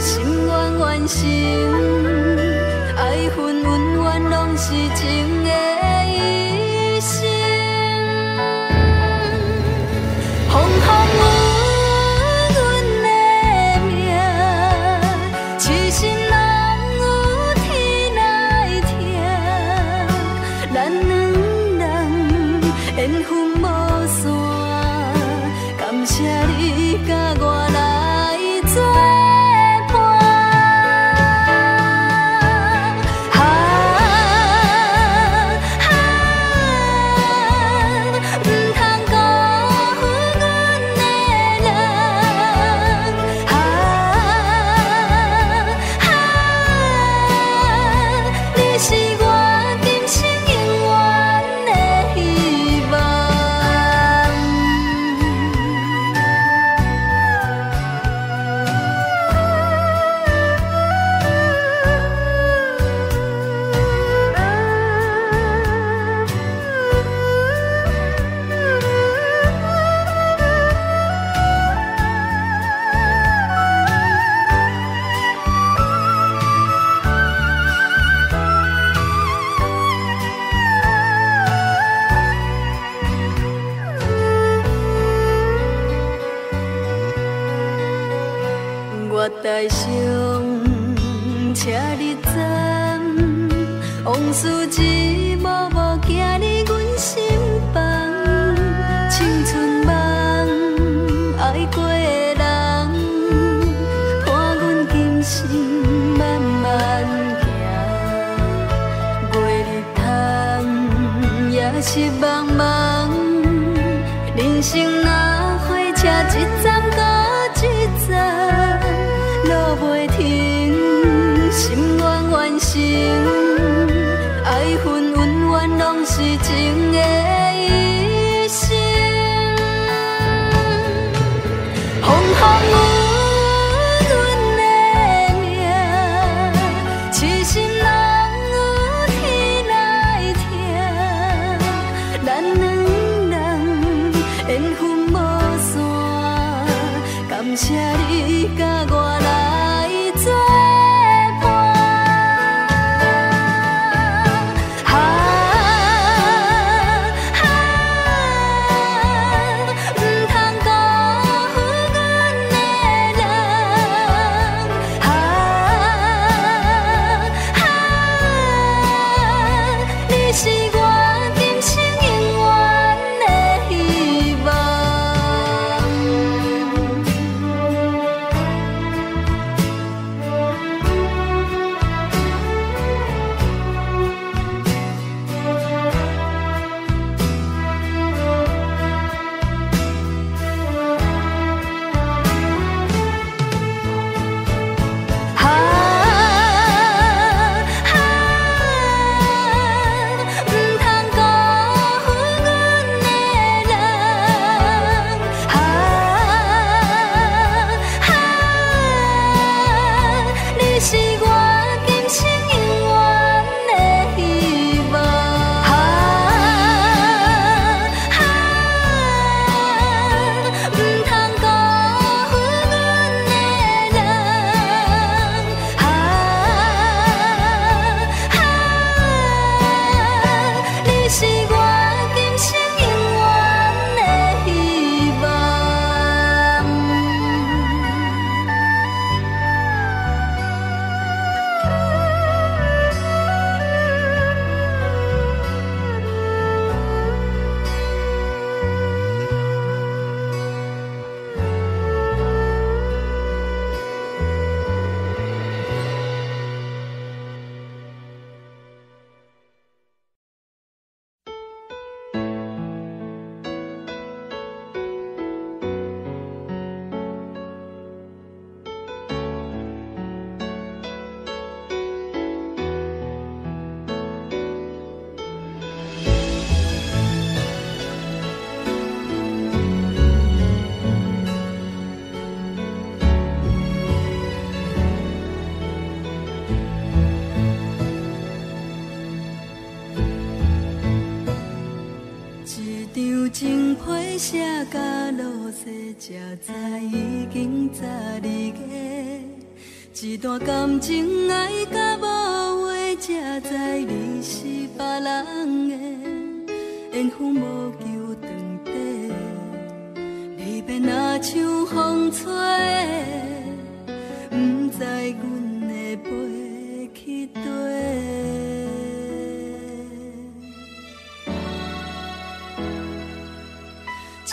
心愿完成，爱恨恩怨，拢是情的。落雪，才知已经十二月。一段感情爱甲无话，才知你是别人的。缘分无求长地，离别若像风吹，不知阮会飞去佗。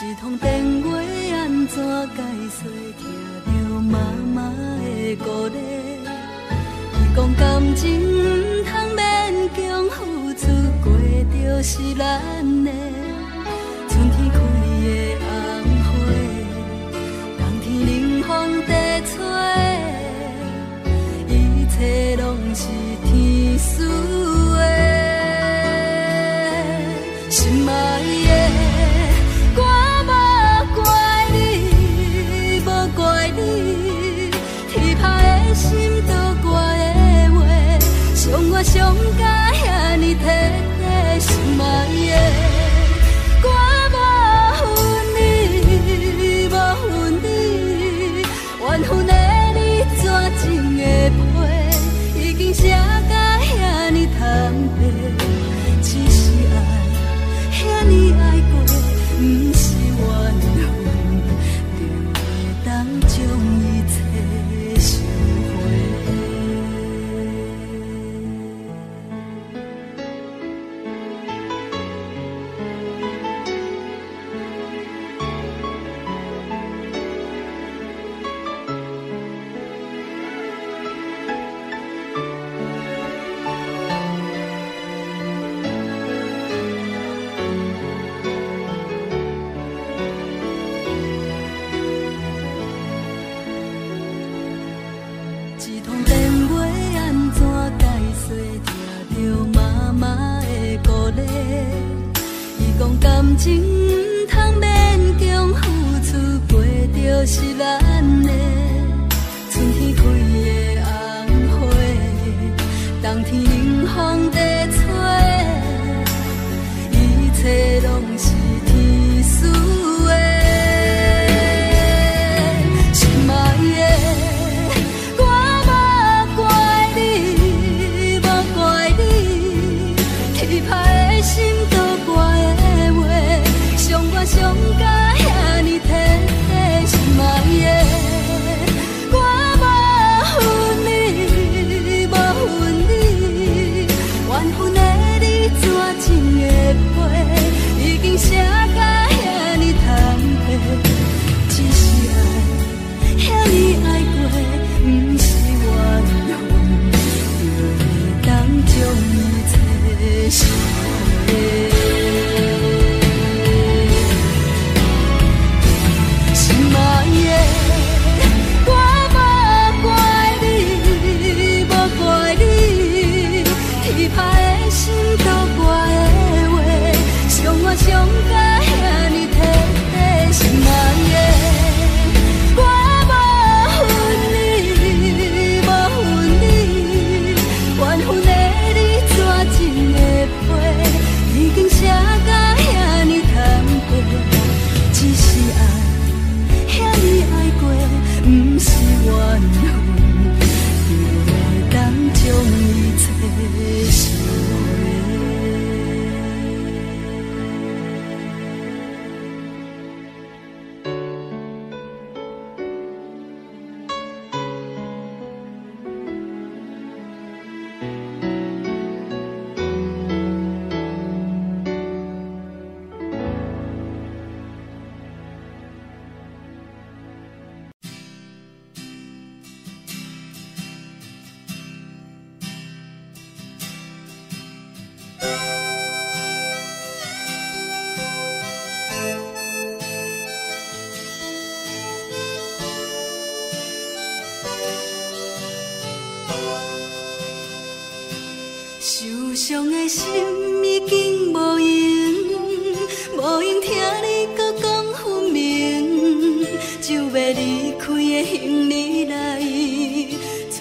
一通电话安怎解释？听着妈妈的鼓励，伊讲感情不通勉强付出，过着是咱的。春天开的红花，冬天冷风在吹，一切拢是天赐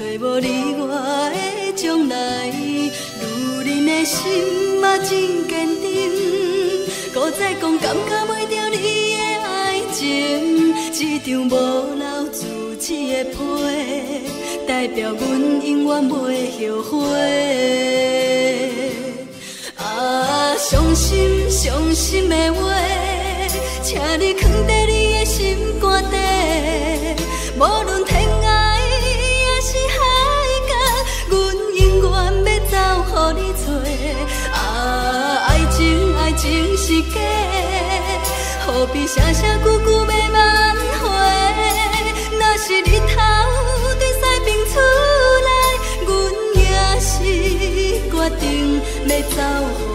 找无你我的将来，女人的心嘛真坚定。搁再讲感觉袂到你的爱情，一张无老自己的皮，代表阮永远袂后悔。啊，伤心伤心的话，请你藏在你的心肝底。无声声句句要挽回？若是日头对西边出来，阮也是决定要走。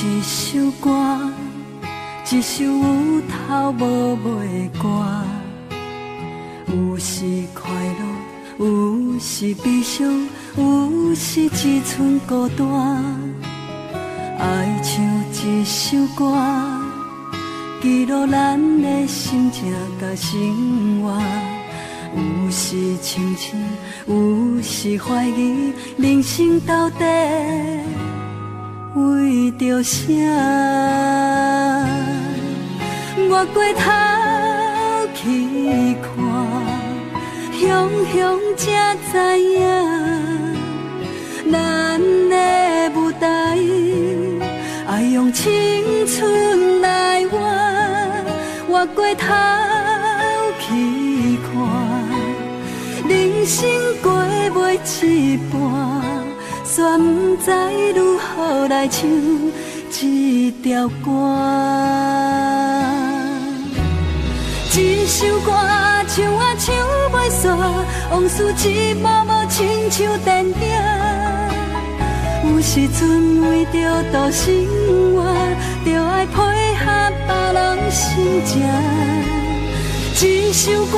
一首歌，一首有头无尾的歌，有时快乐，有时悲伤，有时只剩孤单。爱唱一首歌，记录咱的心情甲生活，有时庆幸，有时怀疑，人生到底。为着啥？我过头去看，想想才知影，咱的舞台爱用青春来换。我过头去看，人生过袂一半。却不知如何来唱这条歌。一首歌唱啊唱袂煞，往事一幕幕亲像电影。有时阵为着度生活，就爱配合别人心情。一首歌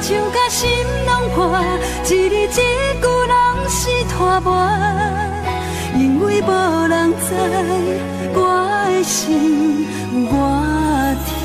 唱到心拢破，一字一句人是拖磨。因为无人知我的心，我。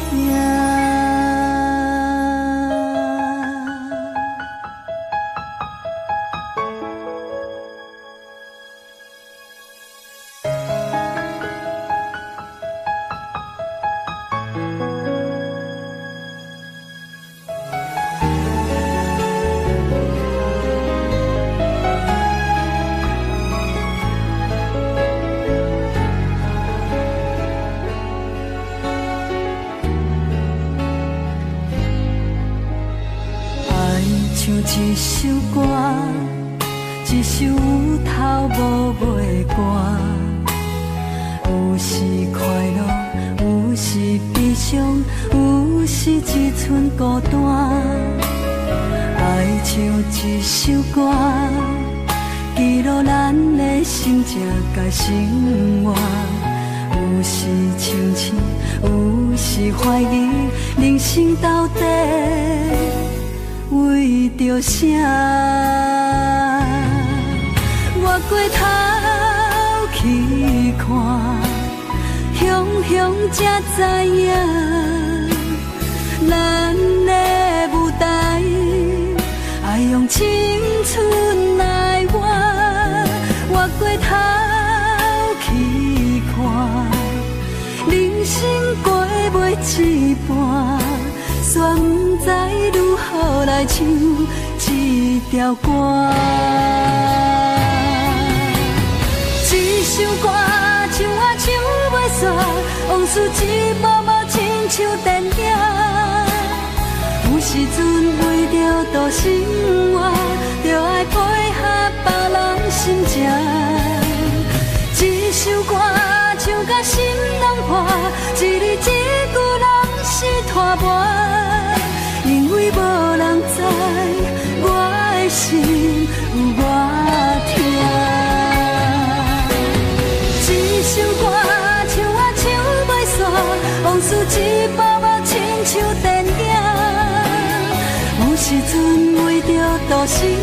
如何来唱这条歌？这首歌唱啊唱袂煞，往事一幕幕亲像电影。有时阵为着度生活，着爱配合别人心情。这首歌唱甲心拢破，一日一。我心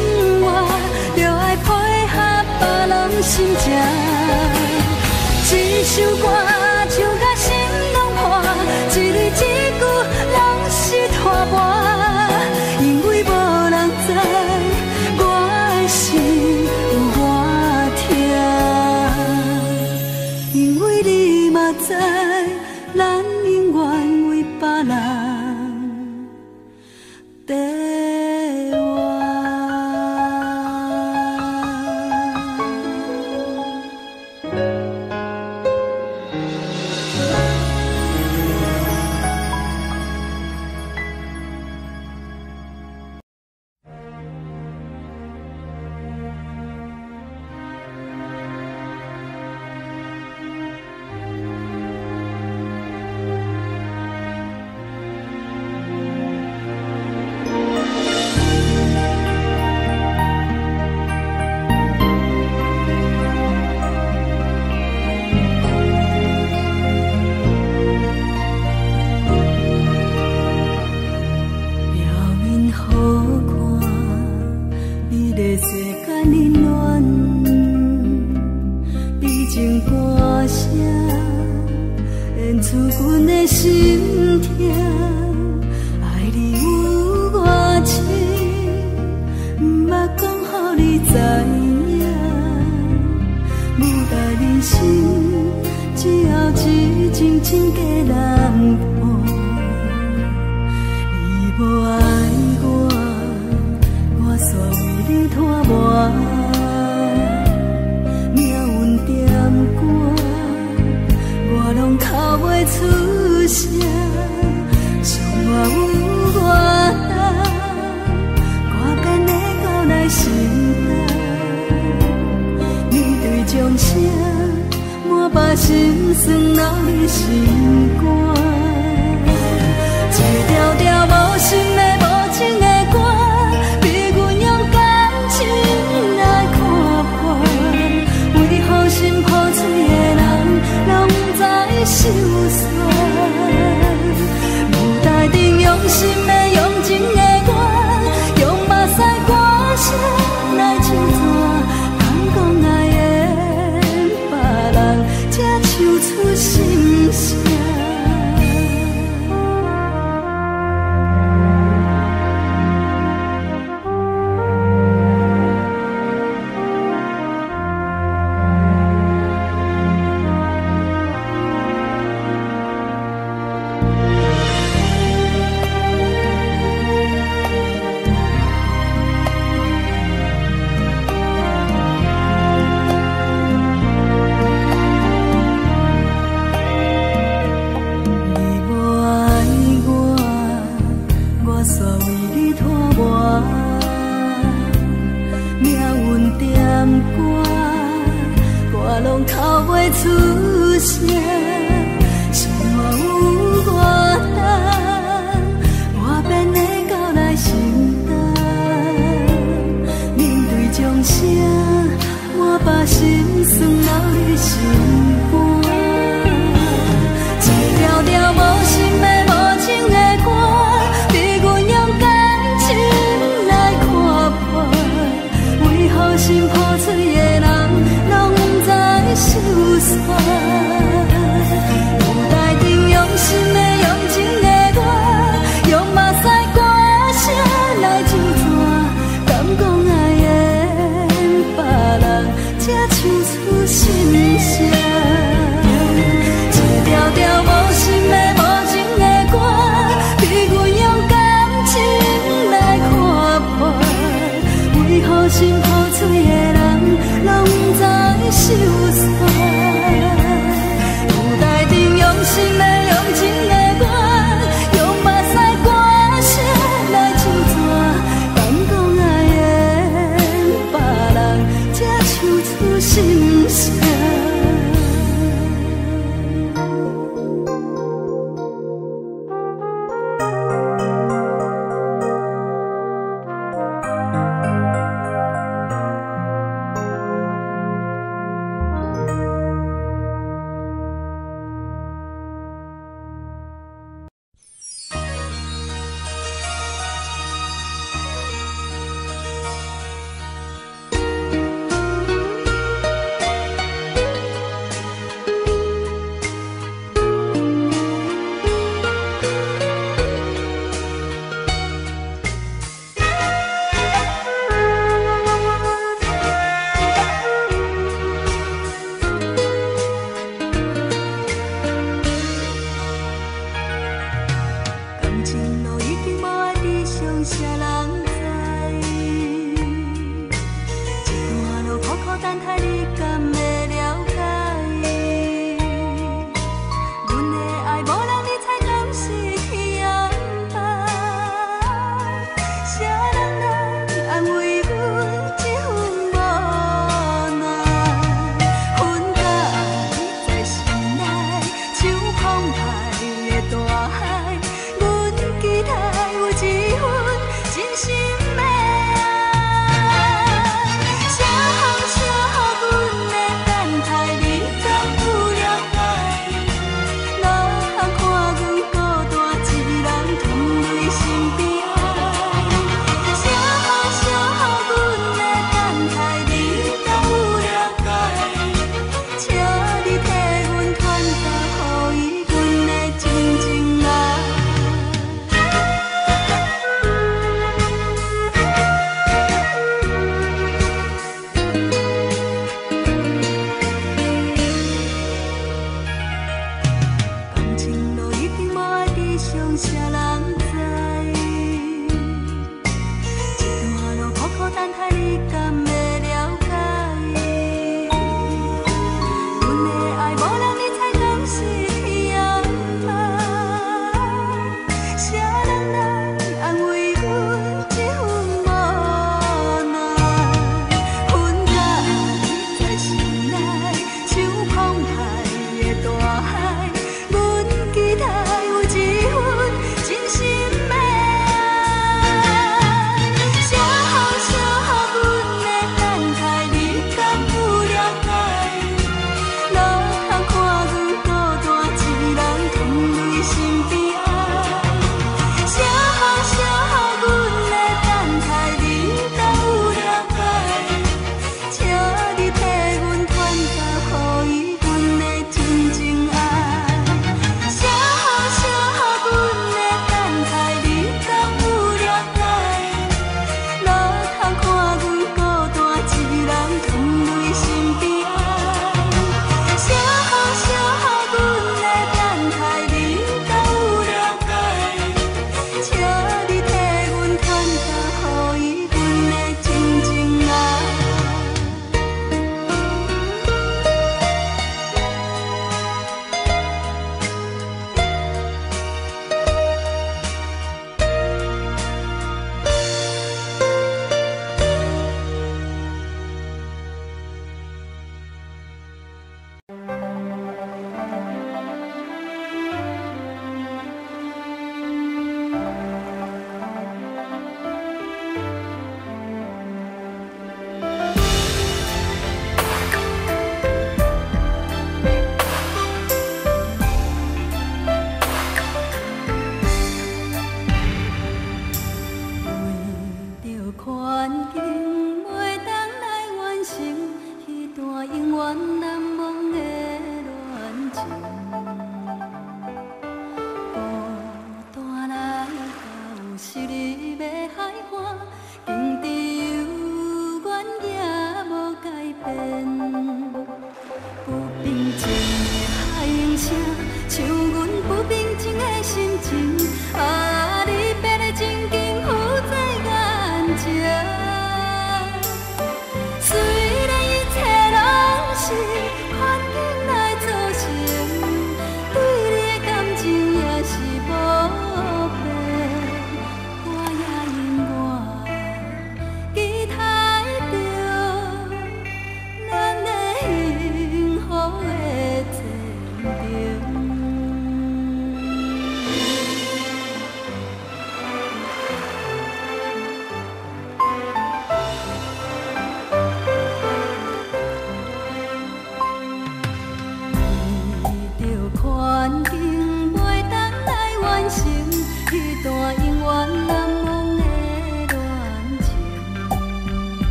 சொந்தம்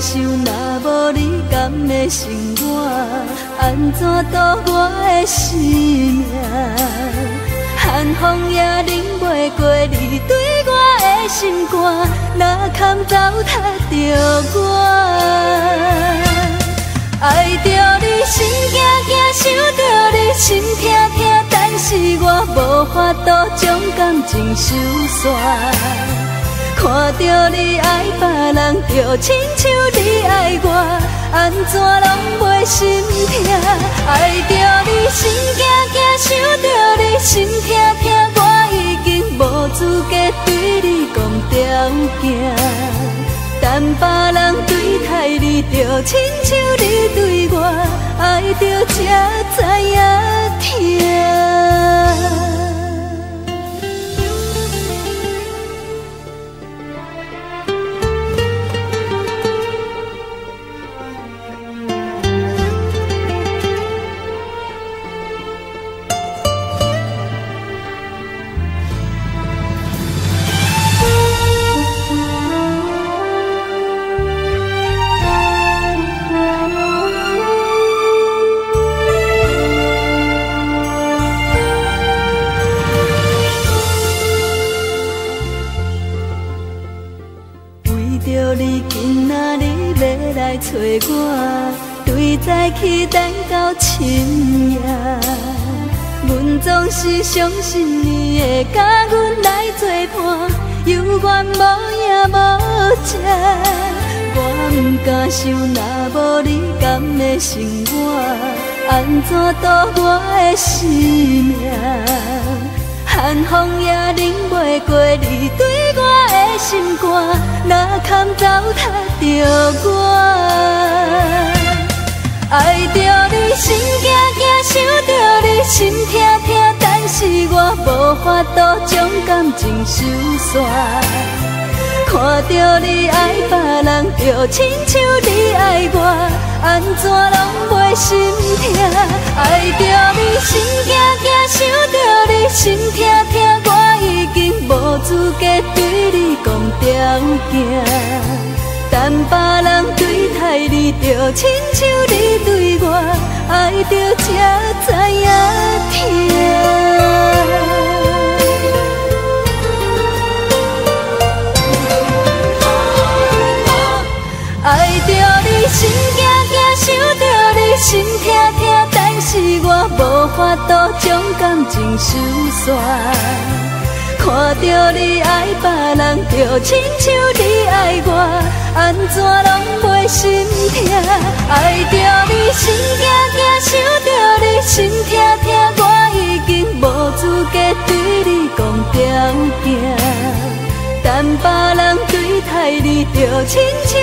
想，若无你甘的生活，安怎度我的生命？寒风也忍袂过你对我的心肝，哪堪糟蹋着我？爱着你心惊惊，想着你心痛痛，但是我无法度将感情收煞。看着你爱别人，就亲像你爱我，安怎拢袂心痛？爱着你心惊惊，想着你心痛痛，我已经无资格对你讲条件，但别人对待你。就亲像你对我爱着才知影疼。是相信你会甲阮来作伴，犹原无影无迹。我不敢想，若无你甘的生活，安怎度我的生命？寒风也冷袂过你对我的心。肝，哪堪糟蹋着我？爱着你心。惊惊，想着你心。痛痛，是我无法度将感情收煞。看着你爱别人，就亲像你爱我，安怎拢袂心痛？爱着你心惊惊，想着你心痛痛，我已经无资格对你讲条件。但别人对待你，就亲像你对我爱着才知影疼。心惊惊，想着你心痛痛，但是我无法度将感情收煞。看着你爱别人，就亲像你爱我，安怎拢袂心痛？爱着你心惊惊，想着你心痛痛，我已经无资格对你讲条件。但别人对待你，就亲像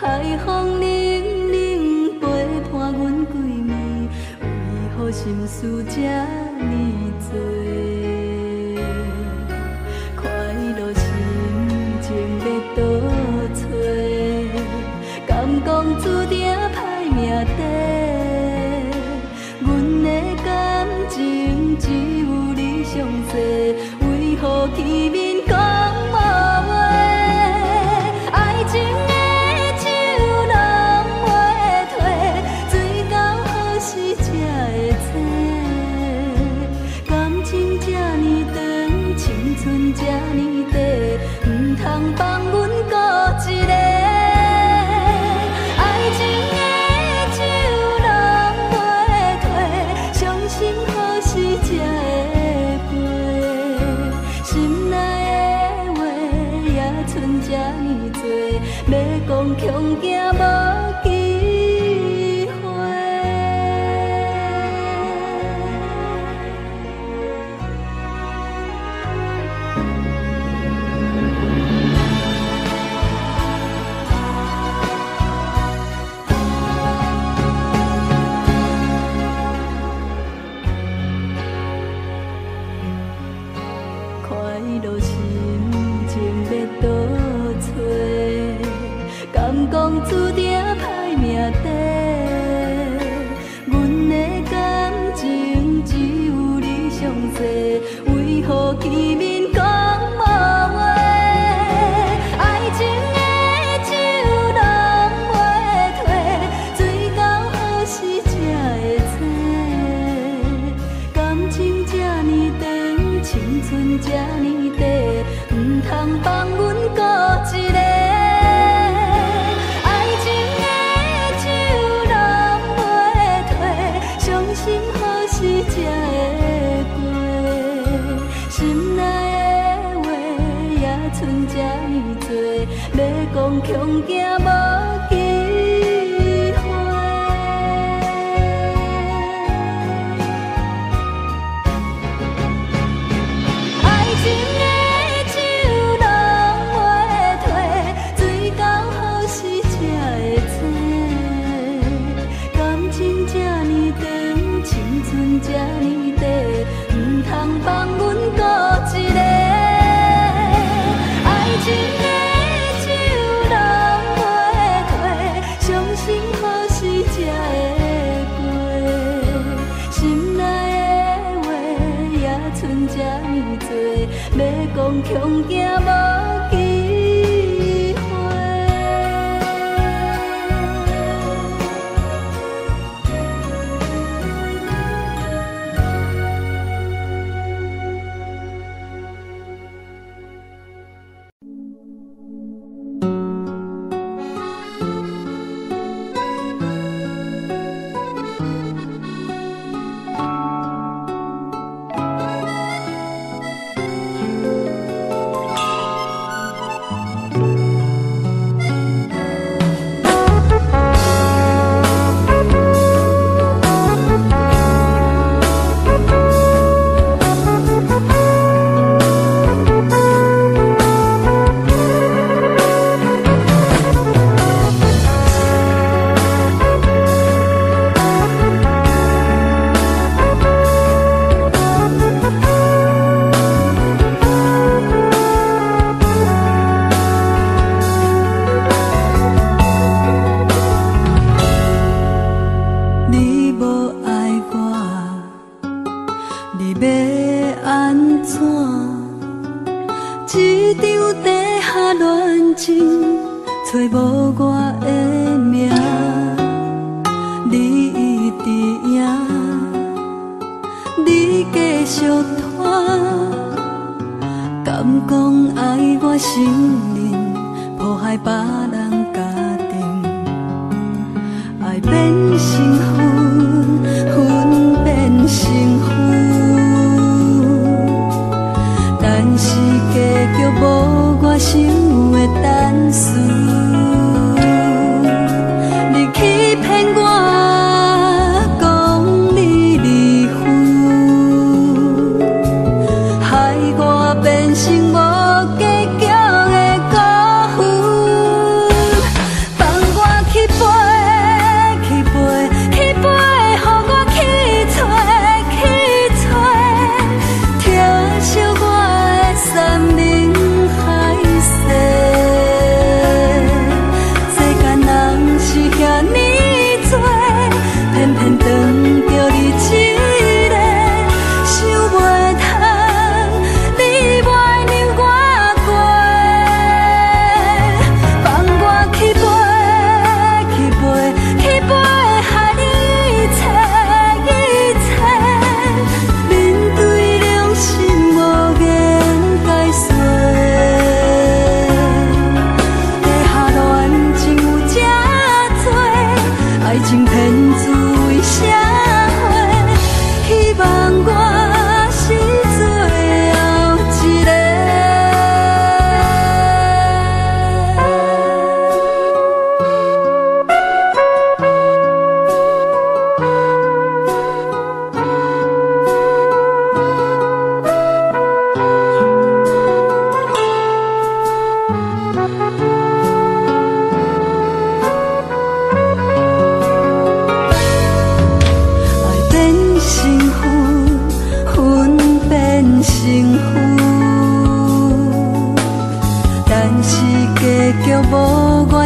海风冷冷陪伴阮几暝，为何心事这呢多？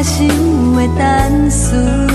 无我想的等序。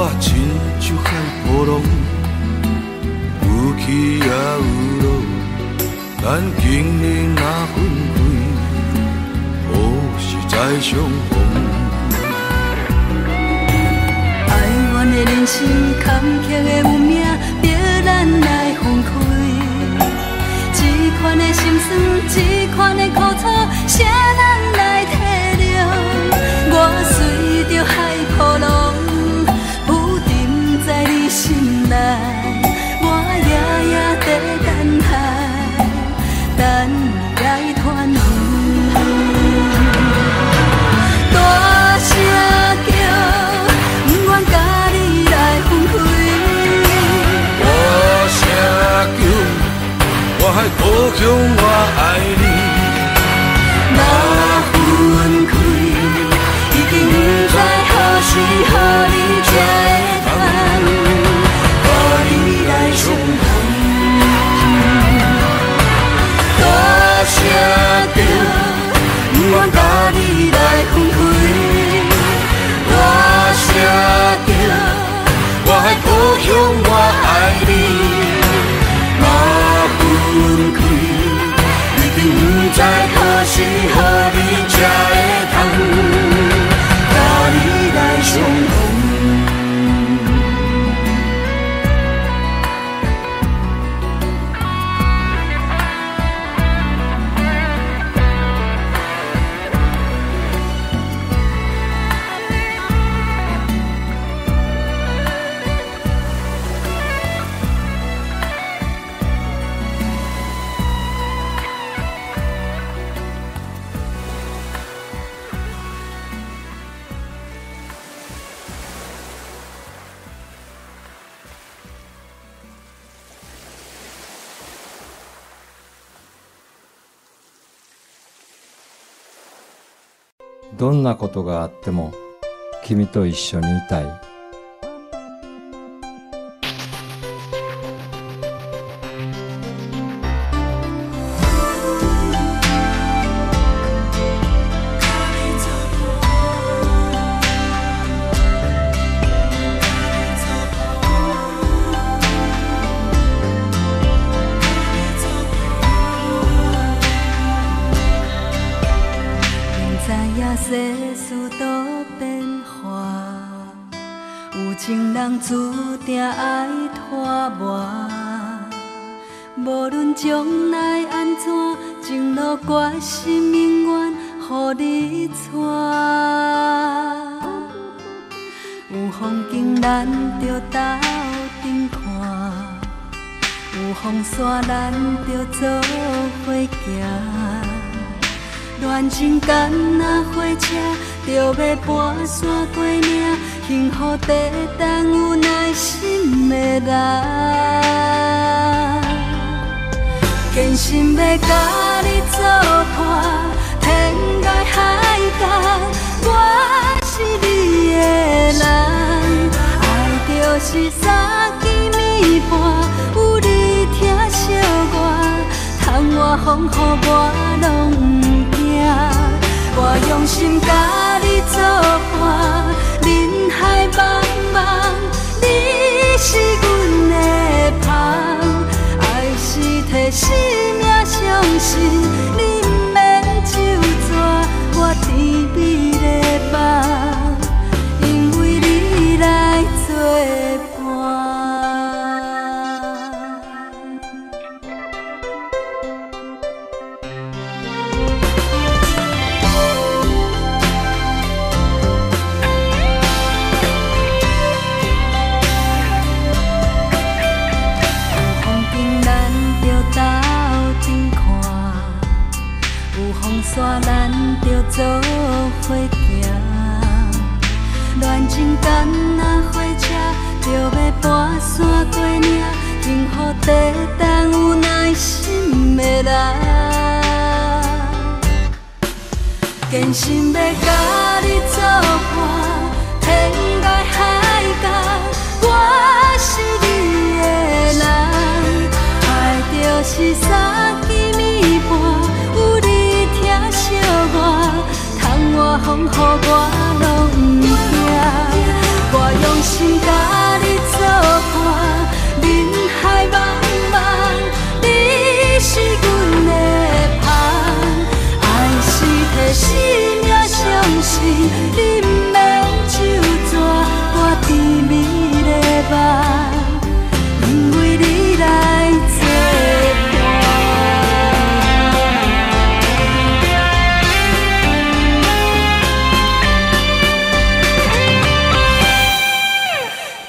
我亲像海波浪，有起也有落。咱今日若分开，何时再相逢？哀怨的人生，坎坷的运命，逼咱来分开。这款的心酸，这款的苦楚，谁人还故乡我爱你。若分开，已经不知何时何时何地才会通，甲你来相逢。なことがあっても君と一緒にいたい。幸福地等有耐心的人。坚心要甲你作伴，天涯海角，我是你的人。爱就是三更暝半，有你疼惜我，窗外风雨我拢不惊。我用心甲你作伴，海茫茫，你是阮的旁。爱是替生命相信，你心要甲你作伴，天涯海角，我是你的人，爱就是三更暝半，有你疼惜我，窗外风雨我拢不惊，我用心甲。吧因为你来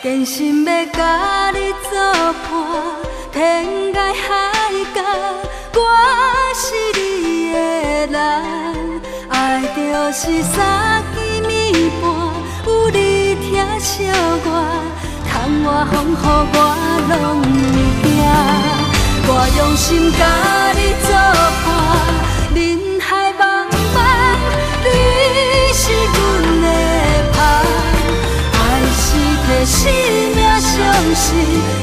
真心你做伴天涯海角我是你的人爱是三风雨我拢不惊。我用心甲你作伴，人海茫茫，你是阮的伴，爱是替生命相信。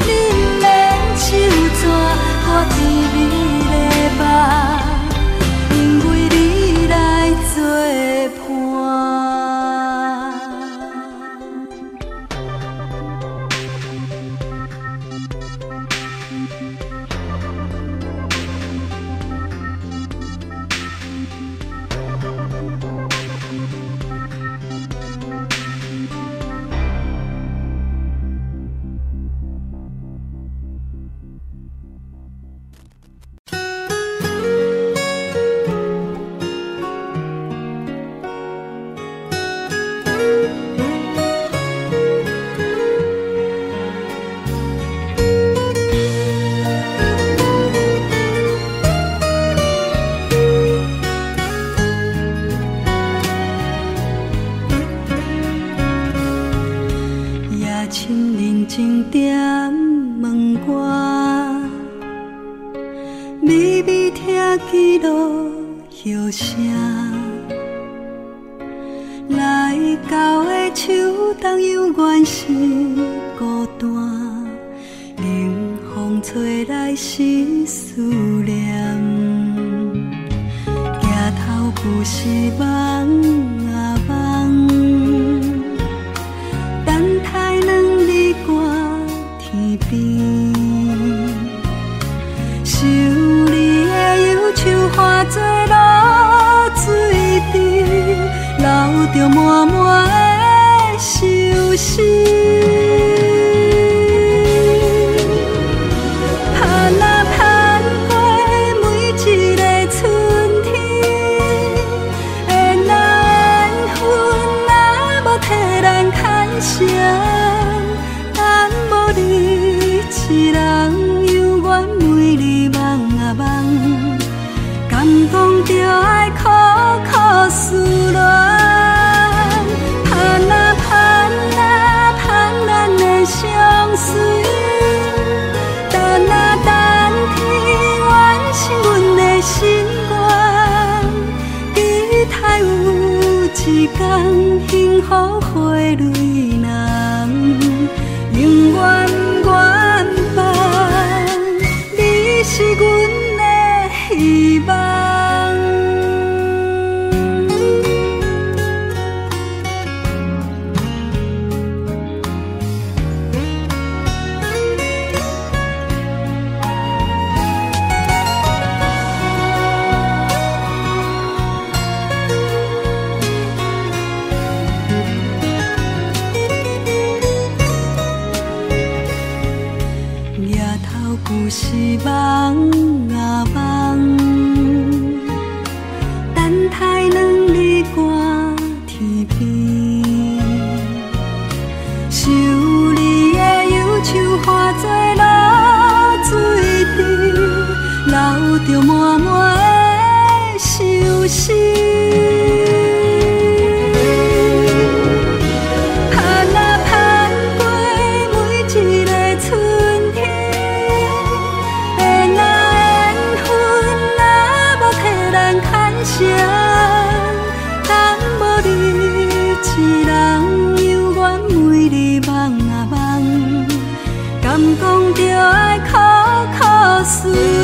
ます。